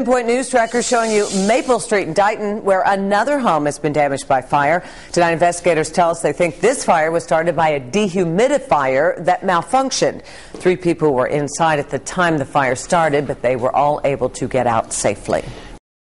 Pinpoint News Tracker showing you Maple Street in Dighton, where another home has been damaged by fire. Tonight, investigators tell us they think this fire was started by a dehumidifier that malfunctioned. Three people were inside at the time the fire started, but they were all able to get out safely.